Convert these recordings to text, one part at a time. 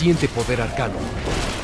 suficiente poder arcano.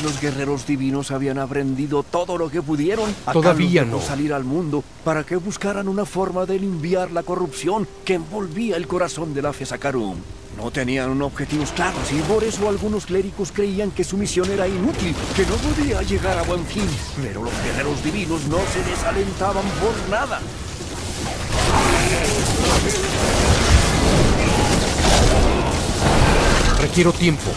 Que los guerreros divinos habían aprendido todo lo que pudieron. Todavía no. salir al mundo para que buscaran una forma de limpiar la corrupción que envolvía el corazón de la Fesacarum. No tenían un objetivos claros y por eso algunos clérigos creían que su misión era inútil, que no podía llegar a buen fin. Pero los guerreros divinos no se desalentaban por nada. Requiero tiempo.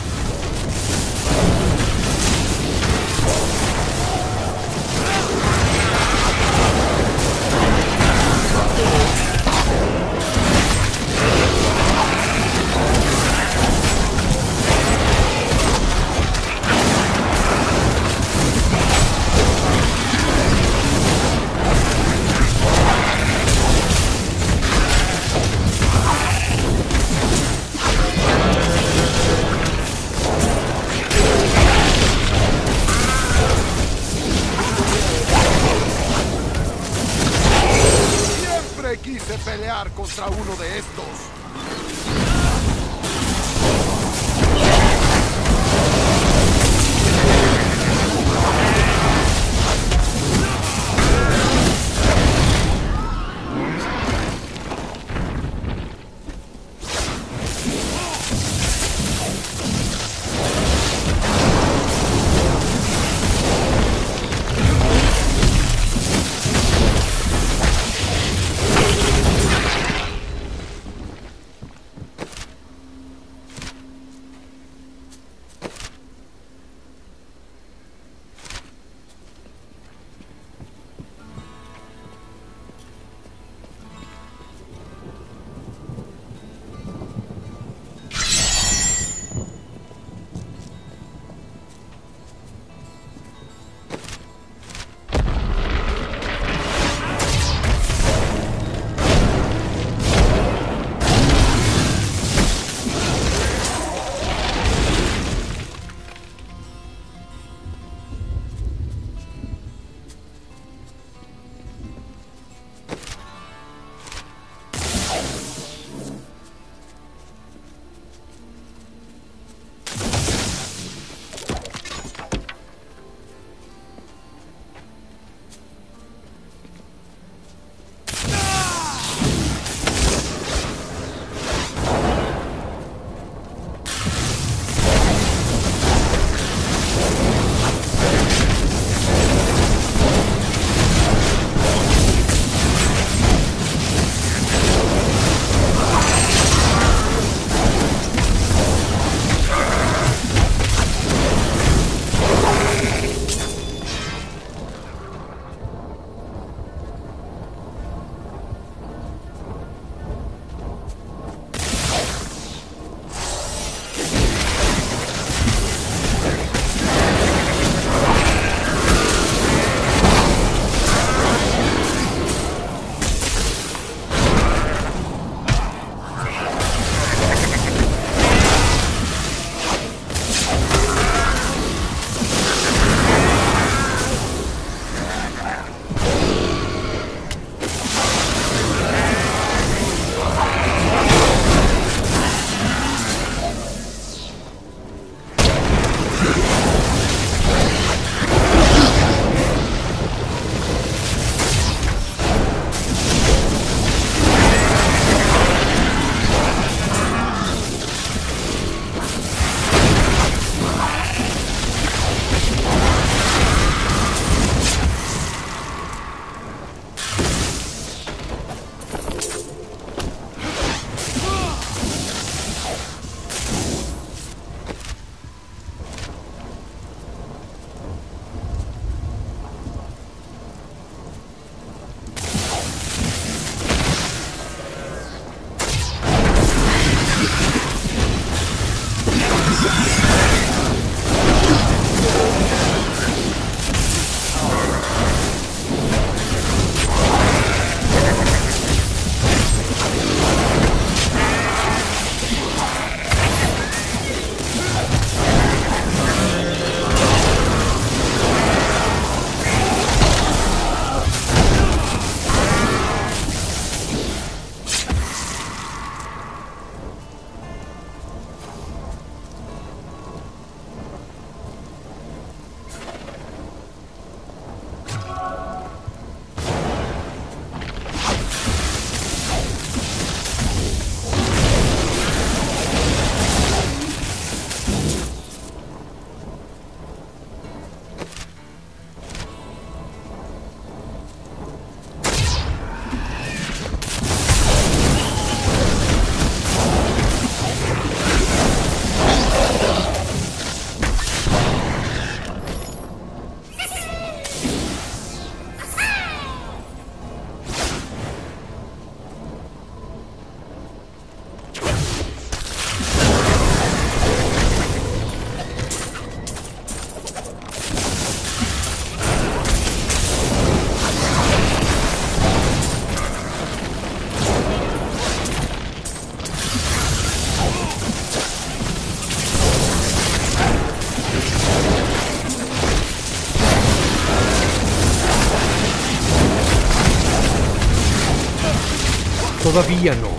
Todavía.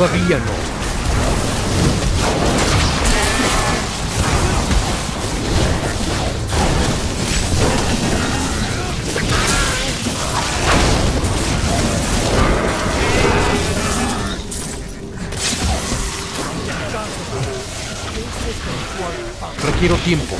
Todavía no. Requiero tiempo.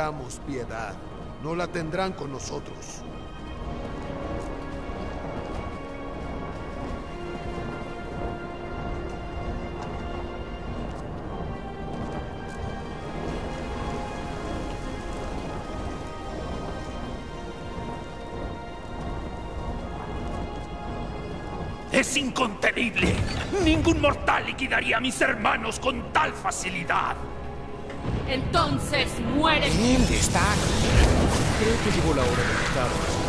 Tengamos piedad. No la tendrán con nosotros. Es incontenible. Ningún mortal liquidaría a mis hermanos con tal facilidad. Entonces muere. ¿Dónde está? Creo que llegó la hora de matarlo.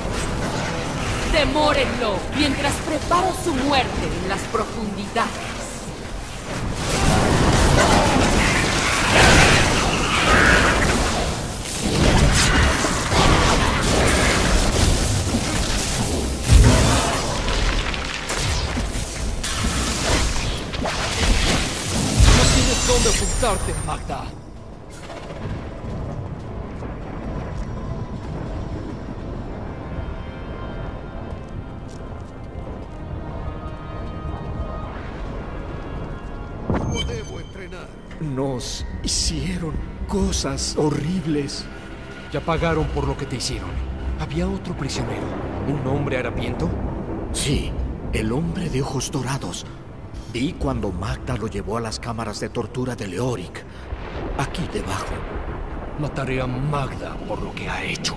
Demórenlo mientras preparo su muerte en las profundidades. No tienes dónde ocultarte, Magda. Hicieron cosas horribles. Ya pagaron por lo que te hicieron. Había otro prisionero. ¿Un hombre harapiento? Sí, el hombre de ojos dorados. Vi cuando Magda lo llevó a las cámaras de tortura de Leoric. Aquí debajo. Mataré a Magda por lo que ha hecho.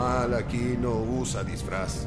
Mal aquí no usa disfraz.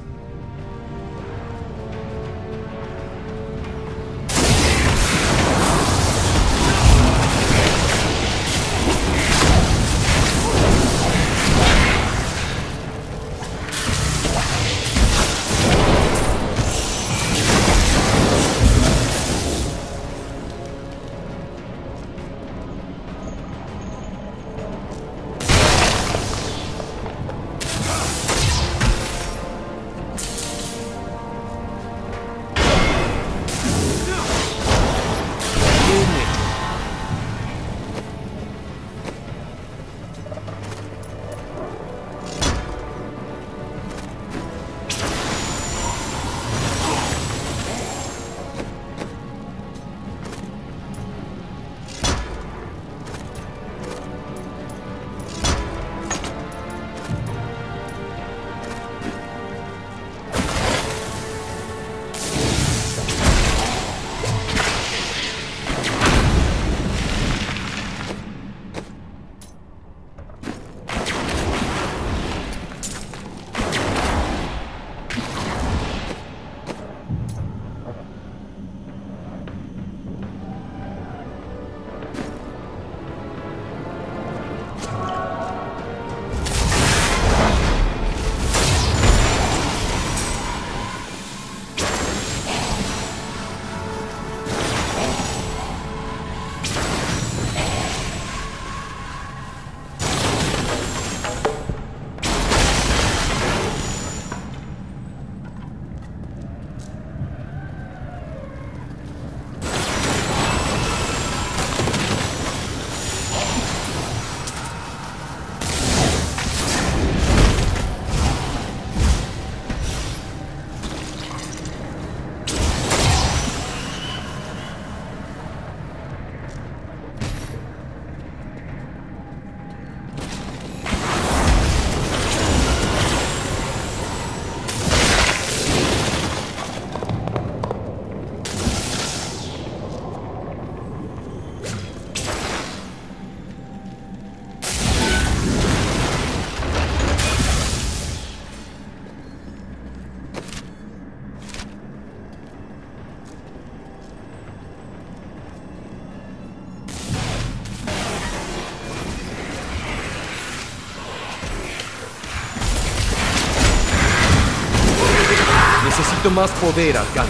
Más poder, Arcano.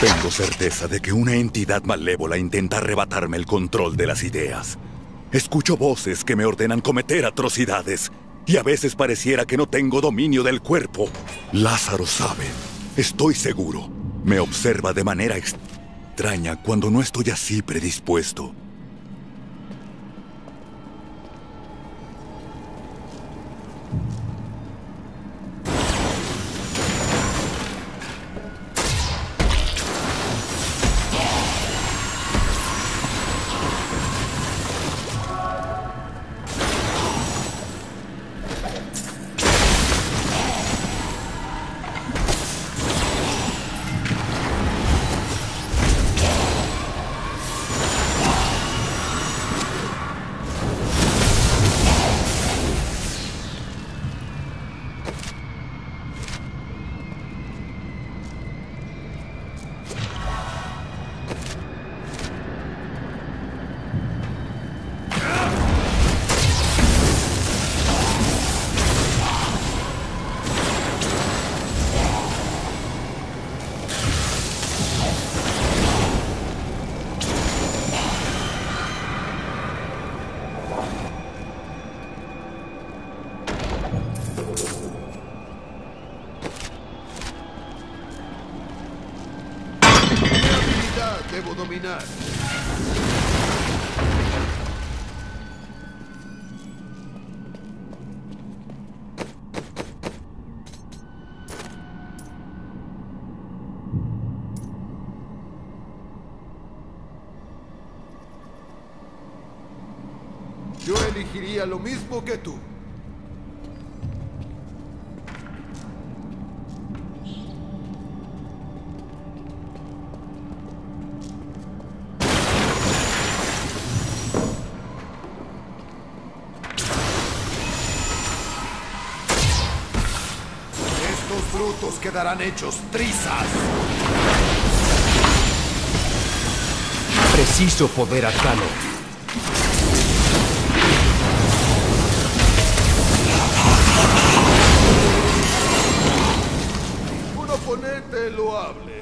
Tengo certeza de que una entidad malévola intenta arrebatarme el control de las ideas. Escucho voces que me ordenan cometer atrocidades y a veces pareciera que no tengo dominio del cuerpo. Lázaro sabe, estoy seguro. Me observa de manera extraña cuando no estoy así predispuesto. Elegiría lo mismo que tú. Estos brutos quedarán hechos trizas. Preciso poder arcano. Oponente loable.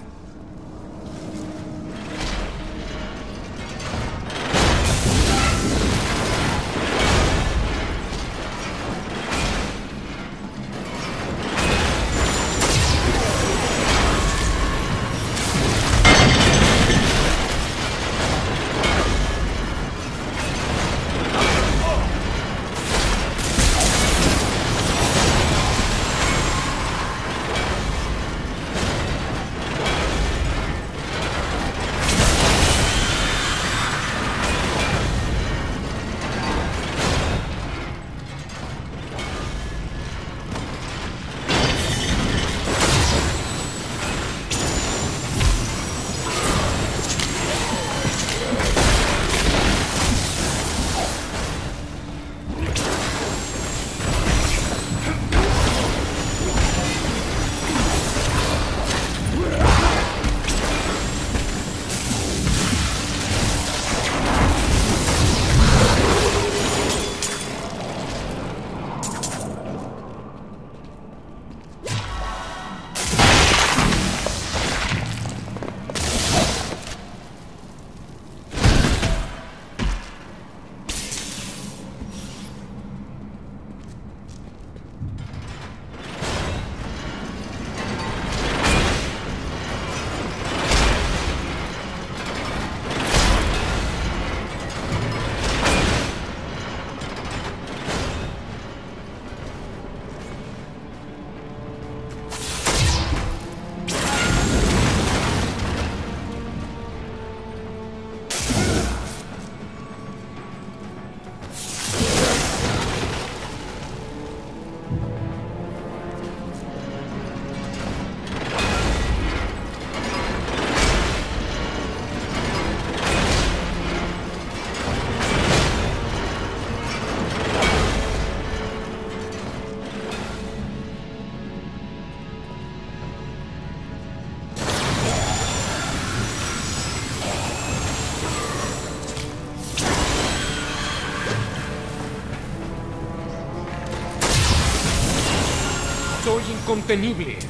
Incontenible.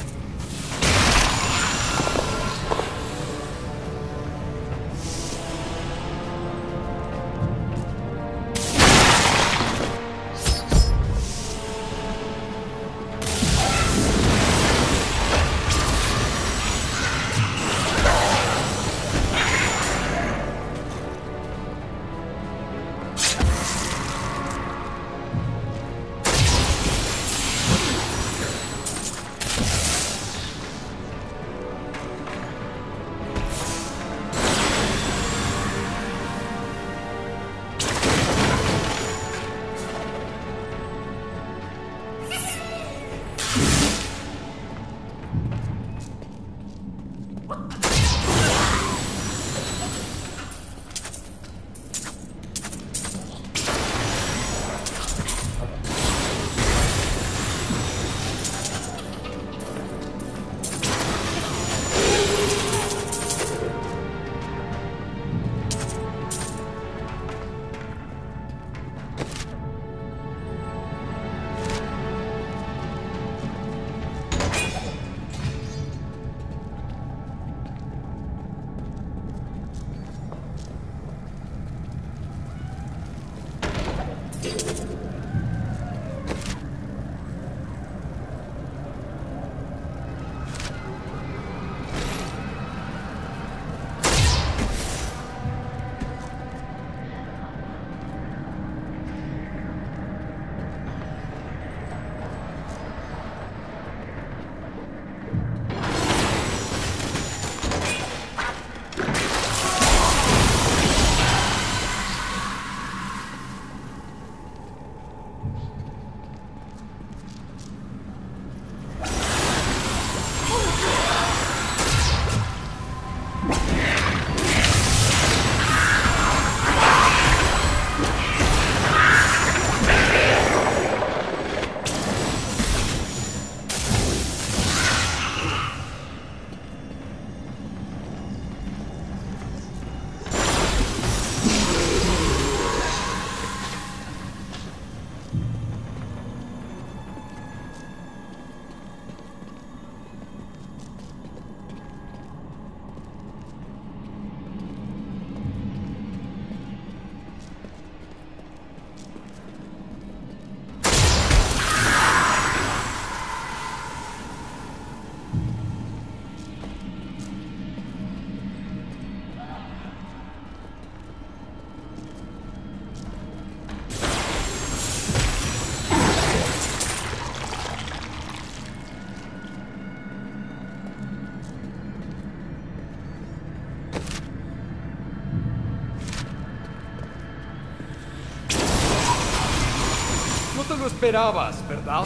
Esperabas, ¿verdad?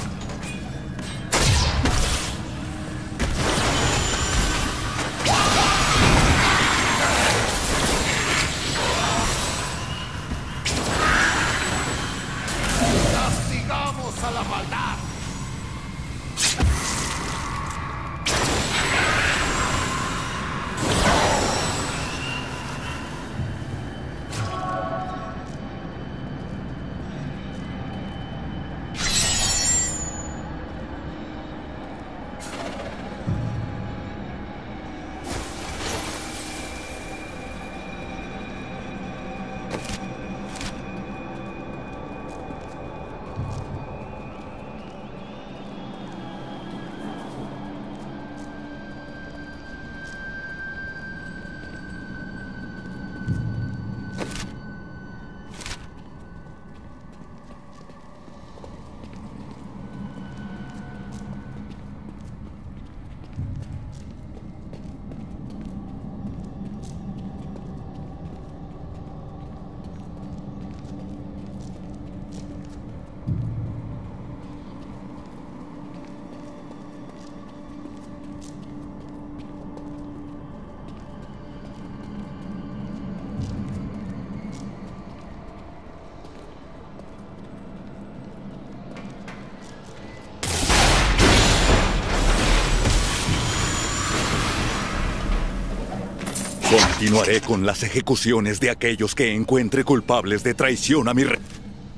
Continuaré con las ejecuciones de aquellos que encuentre culpables de traición a mi re-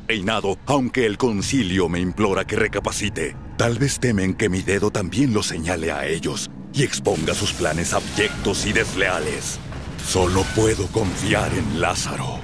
reinado, aunque el concilio me implora que recapacite. Tal vez temen que mi dedo también lo señale a ellos y exponga sus planes abyectos y desleales. Solo puedo confiar en Lázaro.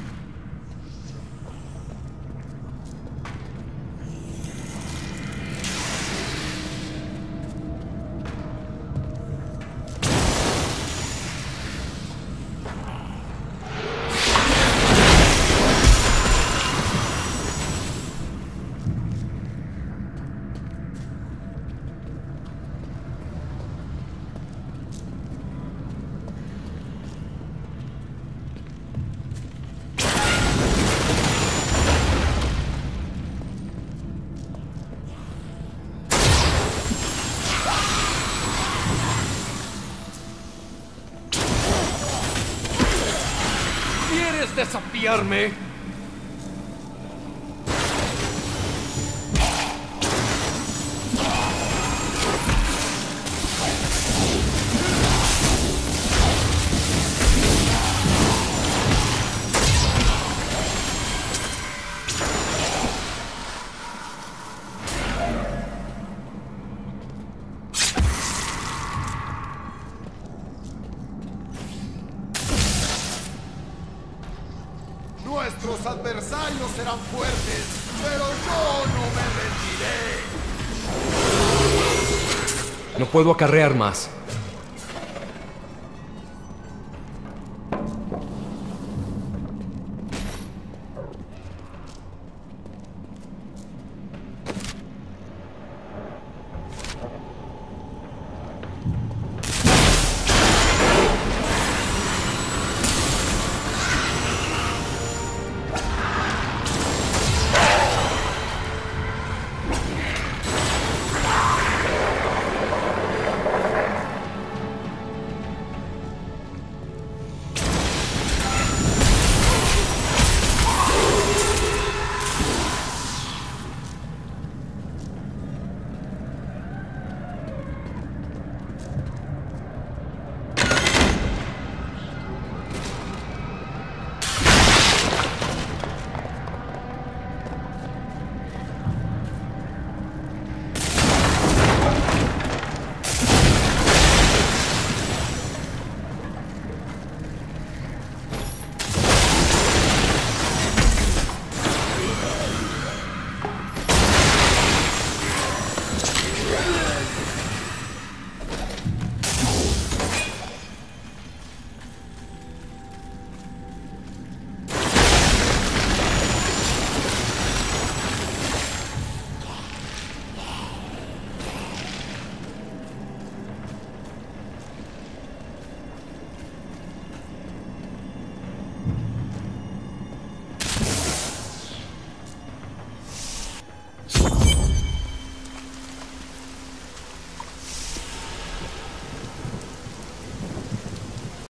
odiarme. Nuestros adversarios serán fuertes, pero yo no me rendiré. No puedo acarrear más.